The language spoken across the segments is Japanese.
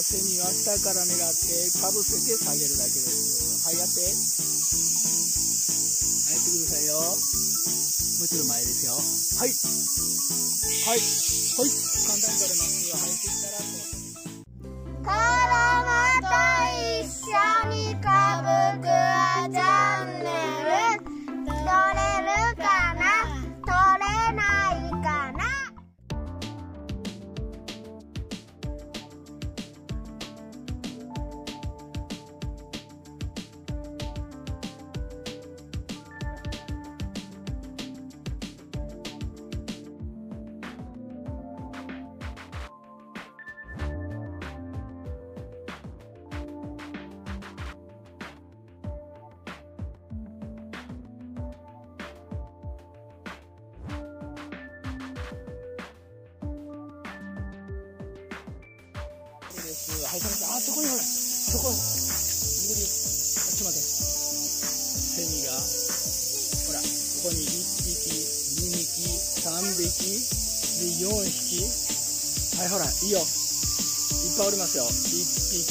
セミは下から狙ってかぶせて下げるだけです。はいやって。はいやってくださいよ。もうちょっと前ですよ。はい。はい。はい。簡単に取れます。はい。できたらはい。それあそこにほらそこ。右にちょっと待って。セミがほらここに1匹2匹3匹で4匹。はいほらいいよ。いっぱいおりますよ。1匹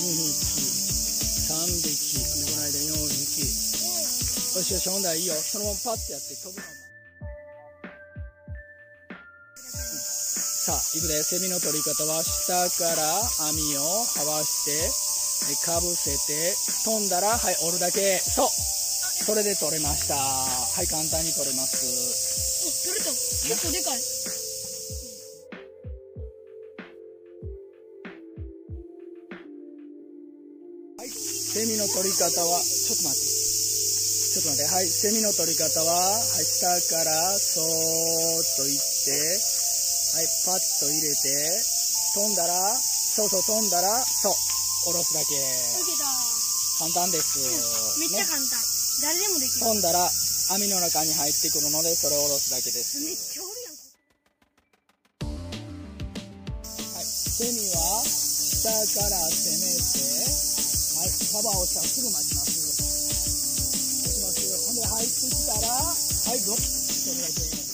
2匹3匹。でこの間4匹。よしよしほんだらいいよ。そのままパッてやって飛ぶの。さあ、いくで、セミの取り方は下から網をはわして、でかぶせて、飛んだら、はい、折るだけ。そう。それで取れました。はい、簡単に取れます。取れた結構でかいはい、セミの取り方は、ちょっと待って。ちょっと待って。はい、セミの取り方は、はい、下から、そーっといって、はい、パッと入れて、飛んだら、そうそう飛んだら、そう、下ろすだけ。簡単です。めっちゃね簡単。誰でもできる。飛んだら網の中に入ってくるのでそれを下ろすだけです、めっちゃおるやんはい、セミは下から攻めてはいカバーをしたらすぐ待ちます。待ちます。ほんで入ってきたらはいゴッそれだけ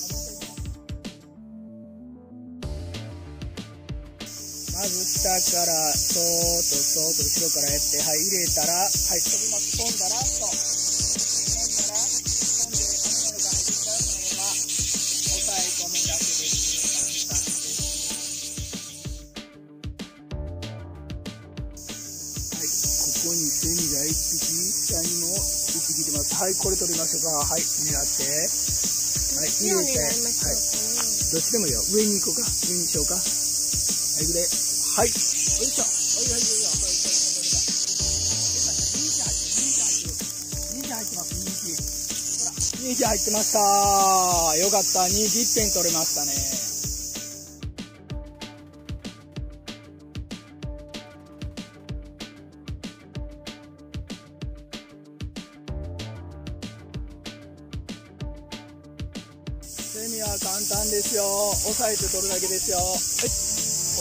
まず下からそーっとそーっと後ろからやってはい入れたらはい飛びます飛んだらそう飛んだら飛んで網の中入ってきたらそのまま押さえ込むだけで簡単ですはい、ここにセミが1匹、下にも1匹いてます。はい、これ取りましょうか。はい、狙って。はい、入れて。はい、どっちでもいいよ。上に行こうか。上にしようか。はい、くれ。はい、よいしょ。おい。はい、い。い。よ。これ、これ、これ、これ。2匹入って、ます、2匹。ほら、2匹入ってました。よかった。2匹い。っぺん取れましたね。セミは簡単ですよ。押さえて取るだけですよ。はい。押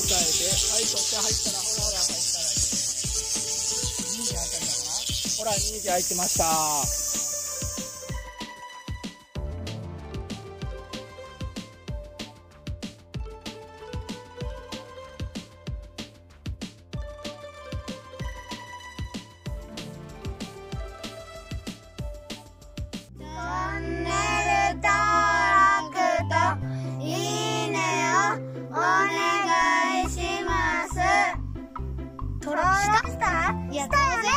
さえて、はい、取って入ったら、ほらほら、入ったら。2匹入ったんだな。ほら、2匹入ってました。也多。